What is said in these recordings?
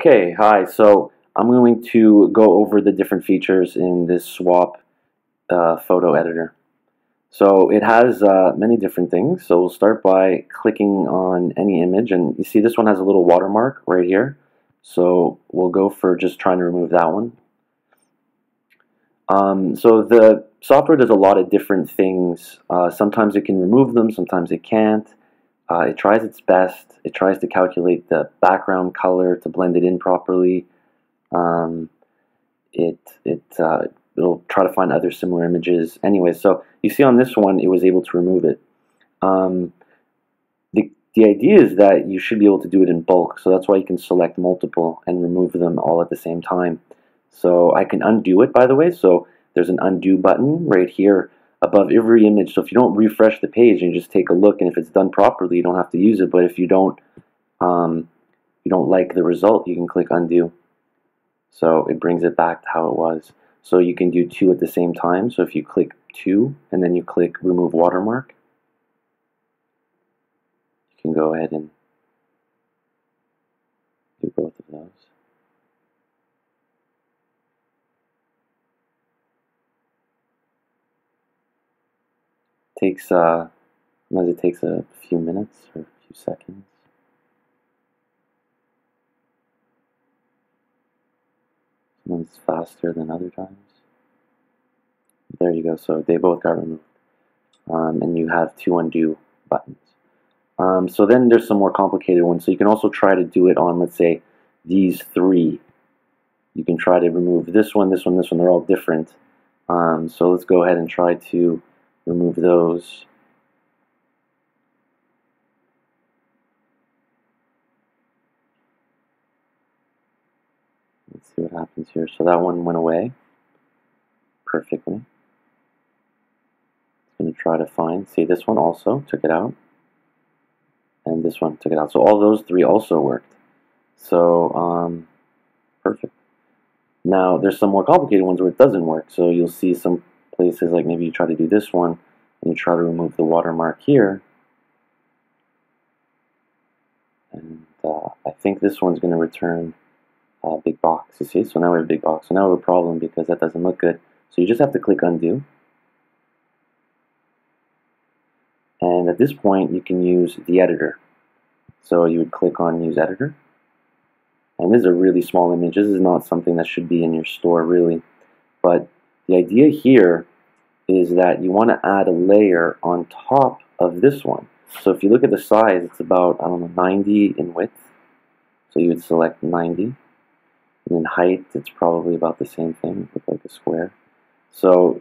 Okay, hi. So I'm going to go over the different features in this swap uh, photo editor. So it has uh, many different things. So we'll start by clicking on any image and you see this one has a little watermark right here. So we'll go for just trying to remove that one. Um, so the software does a lot of different things. Uh, sometimes it can remove them, sometimes it can't. Uh, it tries its best. It tries to calculate the background color to blend it in properly. Um, it it uh, it'll try to find other similar images. Anyway, so you see on this one, it was able to remove it. Um, the the idea is that you should be able to do it in bulk, so that's why you can select multiple and remove them all at the same time. So I can undo it, by the way. So there's an undo button right here above every image. So if you don't refresh the page and just take a look, and if it's done properly, you don't have to use it. But if you don't, um, you don't like the result, you can click undo. So it brings it back to how it was. So you can do two at the same time. So if you click two and then you click remove watermark, you can go ahead and do both of those. Takes uh, sometimes it takes a few minutes or a few seconds. Sometimes it's faster than other times. There you go. So they both got removed, um, and you have two undo buttons. Um, so then there's some more complicated ones. So you can also try to do it on, let's say, these three. You can try to remove this one, this one, this one. They're all different. Um, so let's go ahead and try to remove those. Let's see what happens here. So that one went away perfectly. I'm going to try to find, see this one also took it out. And this one took it out. So all those three also worked. So, um, perfect. Now, there's some more complicated ones where it doesn't work. So you'll see some places like maybe you try to do this one and you try to remove the watermark here. And uh, I think this one's going to return a big box. You see? So now we have a big box. So now we have a problem because that doesn't look good. So you just have to click undo. And at this point you can use the editor. So you would click on use editor. And this is a really small image. This is not something that should be in your store really. But the idea here is that you want to add a layer on top of this one. So if you look at the size, it's about, I don't know, 90 in width. So you would select 90. And in height, it's probably about the same thing, look like a square. So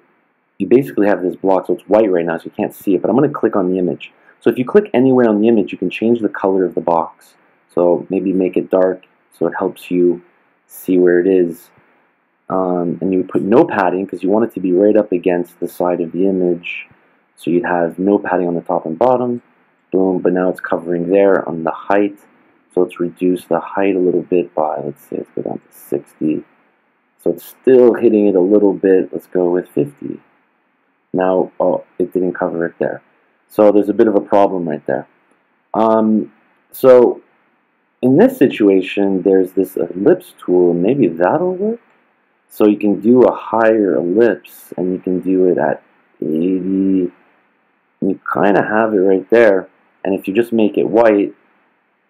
you basically have this block, so it's white right now, so you can't see it, but I'm going to click on the image. So if you click anywhere on the image, you can change the color of the box. So maybe make it dark so it helps you see where it is um, and you would put no padding because you want it to be right up against the side of the image. So you'd have no padding on the top and bottom. Boom, but now it's covering there on the height. So let's reduce the height a little bit by, let's say, let's go down to 60. So it's still hitting it a little bit. Let's go with 50. Now, oh, it didn't cover it there. So there's a bit of a problem right there. Um, so in this situation, there's this ellipse tool. Maybe that'll work. So you can do a higher ellipse and you can do it at 80. You kind of have it right there. And if you just make it white,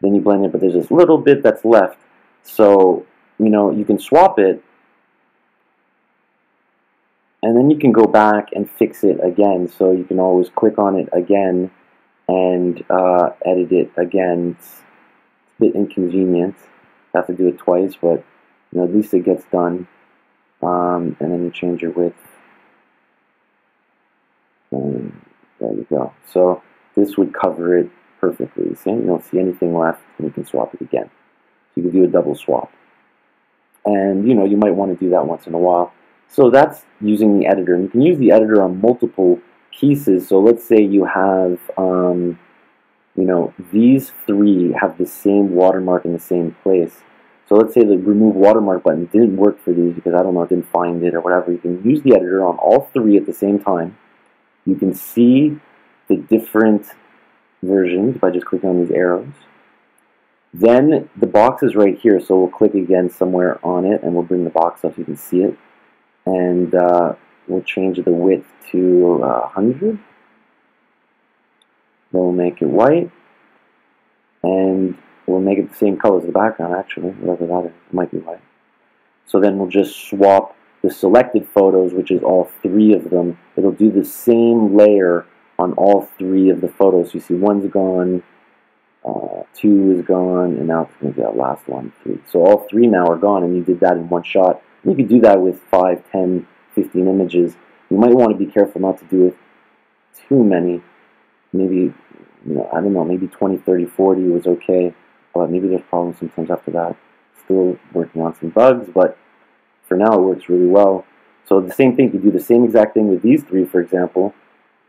then you blend it, but there's this little bit that's left. So, you know, you can swap it and then you can go back and fix it again. So you can always click on it again and uh, edit it again. It's a bit inconvenient. You have to do it twice, but you know, at least it gets done um, and then you change your width. And there you go. So this would cover it perfectly. See you don't see anything left and you can swap it again. So you can do a double swap. And you know you might want to do that once in a while. So that's using the editor. And you can use the editor on multiple pieces. So let's say you have um, you know these three have the same watermark in the same place so let's say the remove watermark button didn't work for these because I don't know, it didn't find it or whatever. You can use the editor on all three at the same time. You can see the different versions by just clicking on these arrows. Then the box is right here, so we'll click again somewhere on it, and we'll bring the box up so you can see it. And uh, we'll change the width to uh, 100. Then we'll make it white, and we'll make it the same color as the background, actually, whatever that is. It might be white. So then we'll just swap the selected photos, which is all three of them. It'll do the same layer on all three of the photos. You see one's gone, uh, two is gone, and now it's going to be that last one, three. So all three now are gone, and you did that in one shot. You could do that with 5, 10, 15 images. You might want to be careful not to do it too many. Maybe, you know, I don't know, maybe 20, 30, 40 was okay, but maybe there's problems sometimes after that. Still working on some bugs, but for now it works really well. So the same thing, you do the same exact thing with these three, for example.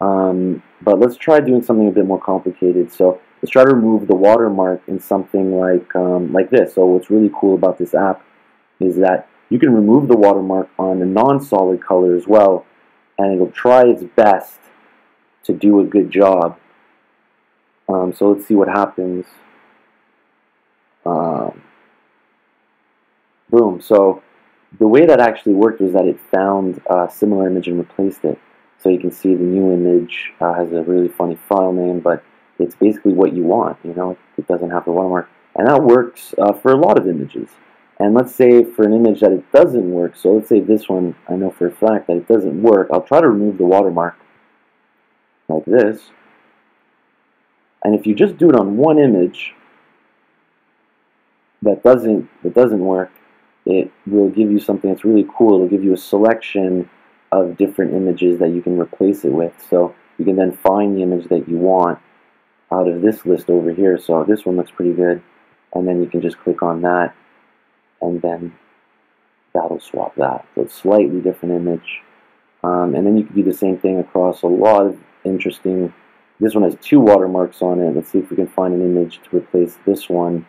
Um, but let's try doing something a bit more complicated. So let's try to remove the watermark in something like um, like this. So what's really cool about this app is that you can remove the watermark on a non-solid color as well, and it'll try its best to do a good job. Um, so let's see what happens. Um, boom. So the way that actually worked was that it found a similar image and replaced it. So you can see the new image uh, has a really funny file name, but it's basically what you want. You know, it doesn't have the watermark, and that works uh, for a lot of images. And let's say for an image that it doesn't work, so let's say this one, I know for a fact that it doesn't work, I'll try to remove the watermark like this. And if you just do it on one image that doesn't that doesn't work, it will give you something that's really cool. It'll give you a selection of different images that you can replace it with. So you can then find the image that you want out of this list over here. So this one looks pretty good. And then you can just click on that and then that'll swap that. So it's slightly different image. Um, and then you can do the same thing across a lot of interesting, this one has two watermarks on it. Let's see if we can find an image to replace this one.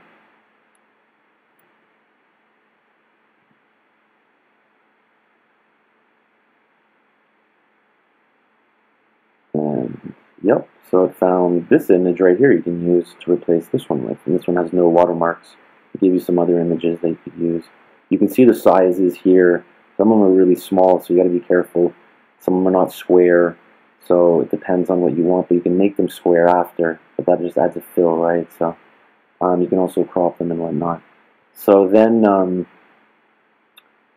So it found this image right here you can use to replace this one with. And this one has no watermarks. It give you some other images that you could use. You can see the sizes here. Some of them are really small, so you got to be careful. Some of them are not square, so it depends on what you want. But you can make them square after, but that just adds a fill, right? So um, you can also crop them and whatnot. So then, um,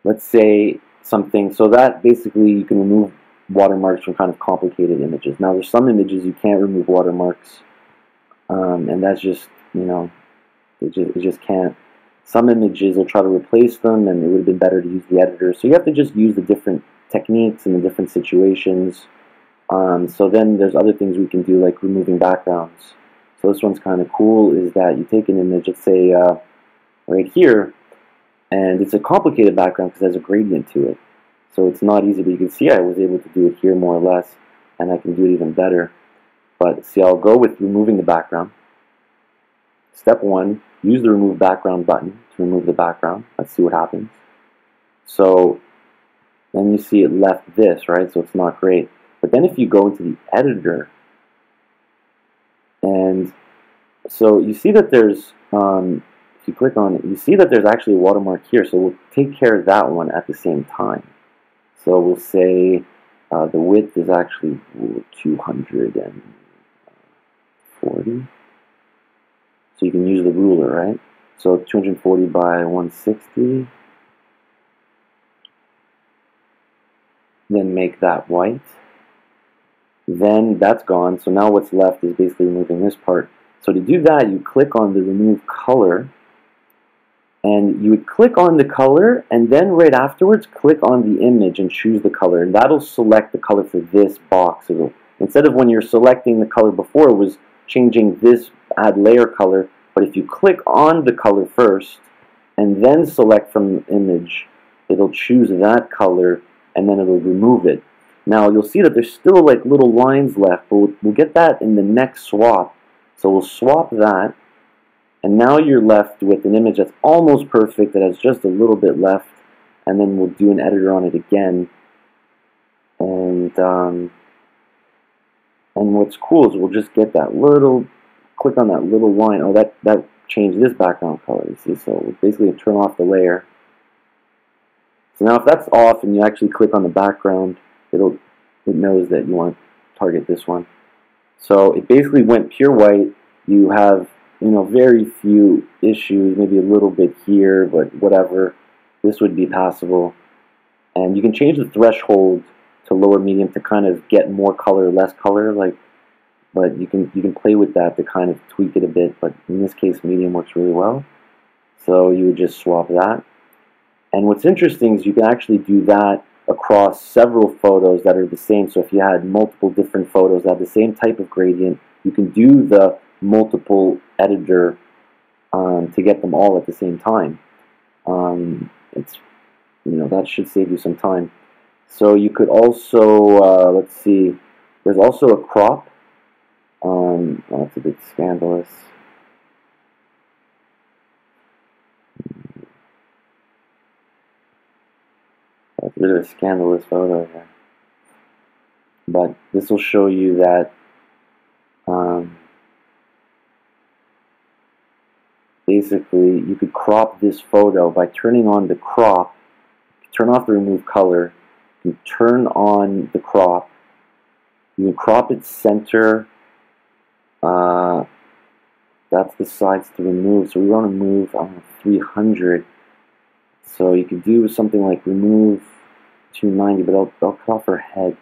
let's say something. So that basically you can remove watermarks from kind of complicated images. Now, there's some images you can't remove watermarks, um, and that's just, you know, it just, it just can't. Some images will try to replace them, and it would have been better to use the editor. So you have to just use the different techniques in the different situations. Um, so then there's other things we can do, like removing backgrounds. So this one's kind of cool, is that you take an image, let's say uh, right here, and it's a complicated background because it has a gradient to it. So it's not easy, but you can see I was able to do it here more or less, and I can do it even better. But see, I'll go with removing the background. Step one, use the remove background button to remove the background. Let's see what happens. So then you see it left this, right? So it's not great. But then if you go into the editor, and so you see that there's, um, if you click on it, you see that there's actually a watermark here. So we'll take care of that one at the same time. So we'll say uh, the width is actually 240. So you can use the ruler, right? So 240 by 160. Then make that white. Then that's gone. So now what's left is basically removing this part. So to do that, you click on the remove color and you would click on the color and then right afterwards click on the image and choose the color. And that'll select the color for this box. It'll, instead of when you're selecting the color before it was changing this add layer color. But if you click on the color first and then select from the image it'll choose that color and then it'll remove it. Now you'll see that there's still like little lines left but we'll, we'll get that in the next swap. So we'll swap that and now you're left with an image that's almost perfect, that has just a little bit left. And then we'll do an editor on it again. And, um, and what's cool is we'll just get that little, click on that little line. Oh, that, that changed this background color. You see, so basically turn off the layer. So now if that's off and you actually click on the background, it'll it knows that you want to target this one. So it basically went pure white. You have you know very few issues, maybe a little bit here, but whatever. This would be passable. And you can change the threshold to lower medium to kind of get more color, less color. Like but you can you can play with that to kind of tweak it a bit. But in this case, medium works really well. So you would just swap that. And what's interesting is you can actually do that across several photos that are the same. So if you had multiple different photos that have the same type of gradient, you can do the multiple editor um, to get them all at the same time. Um, it's you know that should save you some time. So you could also uh, let's see. There's also a crop um, well, that's a bit scandalous. That's a bit of a scandalous photo here. But this will show you that um, basically you could crop this photo by turning on the crop, turn off the remove color, you turn on the crop, you can crop its center uh, that's the sides to remove. So we want to move um, 300. So you could do something like remove 290, but I'll, I'll cut off her head.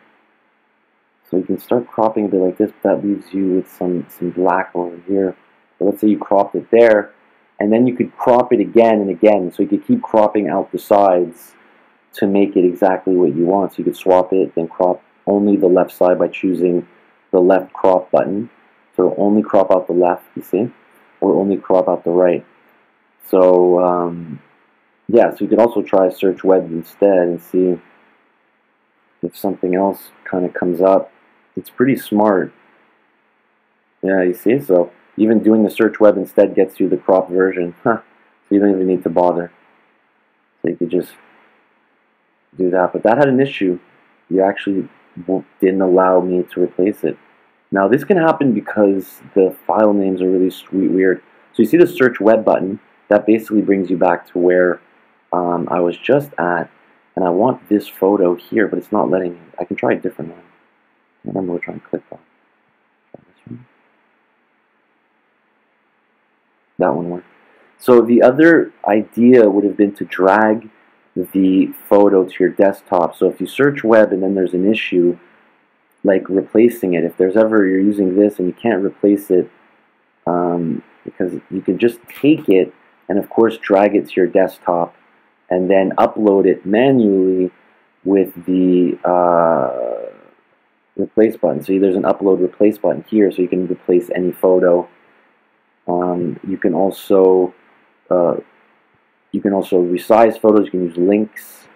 So you can start cropping a bit like this, but that leaves you with some, some black over here. So let's say you cropped it there, and then you could crop it again and again. So you could keep cropping out the sides to make it exactly what you want. So you could swap it, then crop only the left side by choosing the left crop button. So only crop out the left, you see, or only crop out the right. So um, yeah, so you could also try search web instead and see if something else kind of comes up. It's pretty smart. Yeah, you see, so even doing the search web instead gets you the crop version. Huh. So you don't even need to bother. So you could just do that. But that had an issue. You actually didn't allow me to replace it. Now this can happen because the file names are really sweet weird. So you see the search web button, that basically brings you back to where um, I was just at, and I want this photo here, but it's not letting me. I can try a different one. I remember which one I clicked on. Try this one. That one worked. So the other idea would have been to drag the photo to your desktop. So if you search web and then there's an issue, like replacing it. If there's ever you're using this and you can't replace it, um, because you can just take it and of course drag it to your desktop and then upload it manually with the uh, replace button. So there's an upload replace button here, so you can replace any photo. Um, you can also uh, you can also resize photos. You can use links.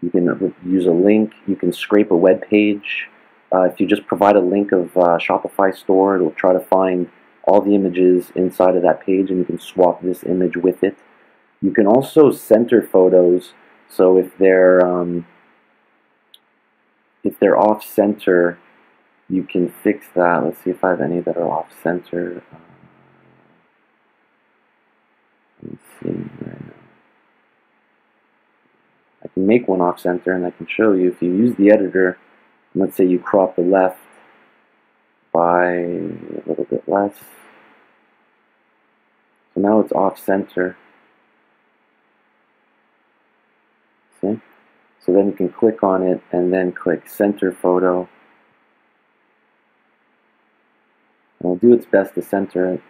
You can use a link. You can scrape a web page. Uh, if you just provide a link of uh, Shopify store, it'll try to find all the images inside of that page and you can swap this image with it. You can also center photos, so if they're um, if they're off center, you can fix that. Let's see if I have any that are off center. Uh, let me see right now. I can make one off center and I can show you if you use the editor let's say you crop the left by a little bit less. So now it's off center. See? So then you can click on it and then click center photo. And it'll do its best to center it.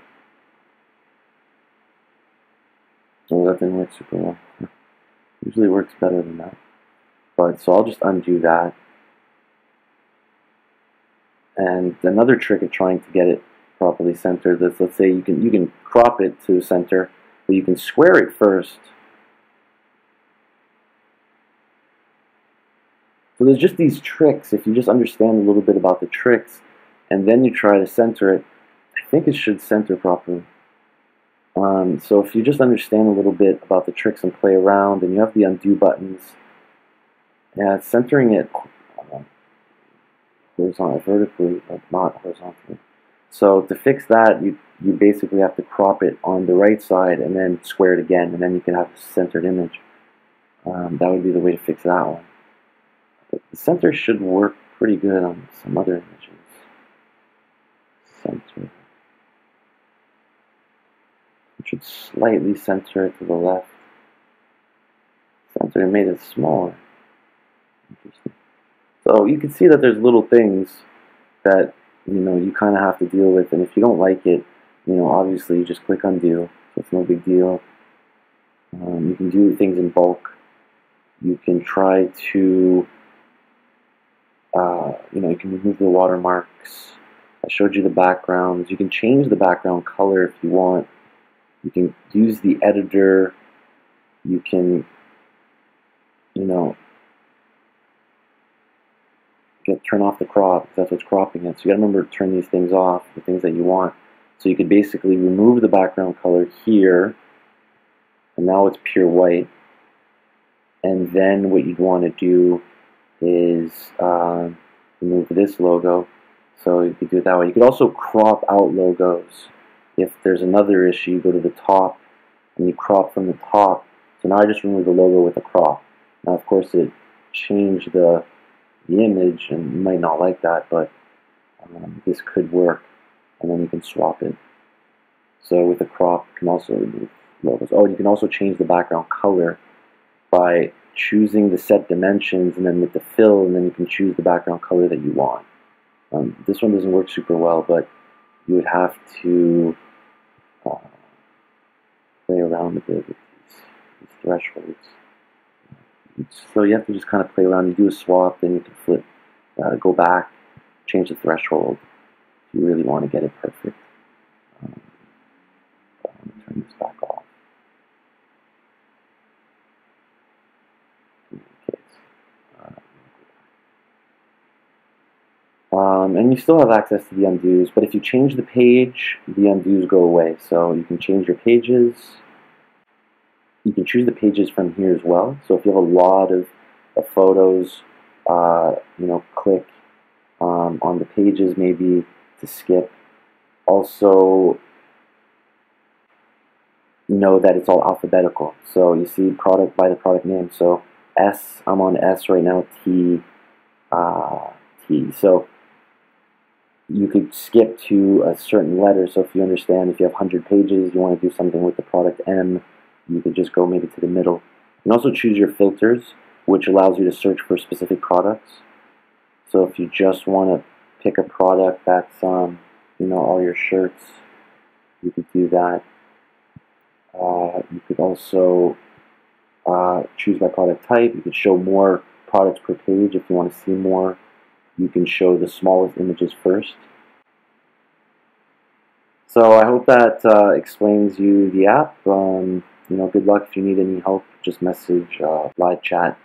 Oh, that didn't work super well. Usually works better than that. But so I'll just undo that. And another trick of trying to get it properly centered is let's say you can you can crop it to center, but you can square it first. So there's just these tricks. If you just understand a little bit about the tricks, and then you try to center it, I think it should center properly. Um, so if you just understand a little bit about the tricks and play around, and you have the undo buttons, yeah, centering it horizontally, vertically, but not horizontally. So to fix that, you you basically have to crop it on the right side and then square it again, and then you can have a centered image. Um, that would be the way to fix that one. But the center should work pretty good on some other images. Center. Should slightly center it to the left. Center made it smaller. Interesting. So you can see that there's little things that you know you kind of have to deal with, and if you don't like it, you know obviously you just click undo. So it's no big deal. Um, you can do things in bulk. You can try to, uh, you know, you can remove the watermarks. I showed you the backgrounds. You can change the background color if you want. You can use the editor. You can, you know, get turn off the crop that's what's cropping it. So you gotta remember to turn these things off, the things that you want. So you could basically remove the background color here, and now it's pure white. And then what you'd want to do is uh, remove this logo. So you could do it that way. You could also crop out logos. If there's another issue, you go to the top and you crop from the top. So now I just remove the logo with a crop. Now, of course, it changed the the image, and you might not like that, but um, this could work, and then you can swap it. So with a crop, you can also remove logos. Oh, you can also change the background color by choosing the set dimensions, and then with the fill, and then you can choose the background color that you want. Um, this one doesn't work super well, but you would have to uh, play around a bit with these, these thresholds. So you have to just kind of play around. You do a swap, then you can flip, uh, go back, change the threshold if you really want to get it perfect. Um, turn this back off. Uh, um, and you still have access to the undos, but if you change the page, the undos go away. So you can change your pages, you can choose the pages from here as well. So if you have a lot of, of photos, uh, you know, click um, on the pages maybe to skip. Also, know that it's all alphabetical. So you see product by the product name. So S, I'm on S right now, T, uh, T. So you could skip to a certain letter. So if you understand, if you have 100 pages, you want to do something with the product M, you could just go maybe to the middle. You can also choose your filters, which allows you to search for specific products. So if you just want to pick a product that's, um, you know, all your shirts, you could do that. Uh, you could also uh, choose by product type. You could show more products per page if you want to see more. You can show the smallest images first. So I hope that uh, explains you the app. Um, you know, good luck if you need any help. Just message uh, live chat